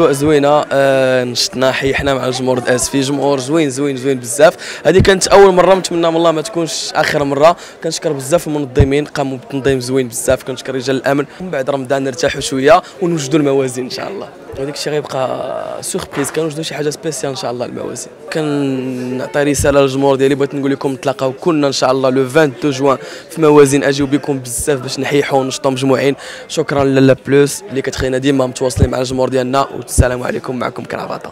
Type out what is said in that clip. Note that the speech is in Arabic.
الاجواء زوينة آه نشطنا حيحنا مع الجمهور الآسفي. جمهور زوين زوين زوين بزاف. هذه كانت أول مرة نتمنى من الله ما تكونش آخر مرة. كنشكر بزاف المنظمين قاموا بتنظيم زوين بزاف. كنشكر رجال الأمن. ومن بعد رمضان نرتاحوا شوية ونوجدوا الموازين إن شاء الله. وديك الشيء غيبقى surprise. كنوجدوا شي حاجة spéciale إن شاء الله الموازين. كنعطي رسالة للجمهور ديالي. بغيت نقول لكم نتلاقاو كلنا إن شاء الله le 22 جوان في موازين. أجيو بكم بزاف باش نحيحوا ونشطوا مجموعين. شكرا لالا بلوس اللي كتخلينا ديما متواصلين مع الجمهور ديالنا. والسلام عليكم معكم كرافاطة.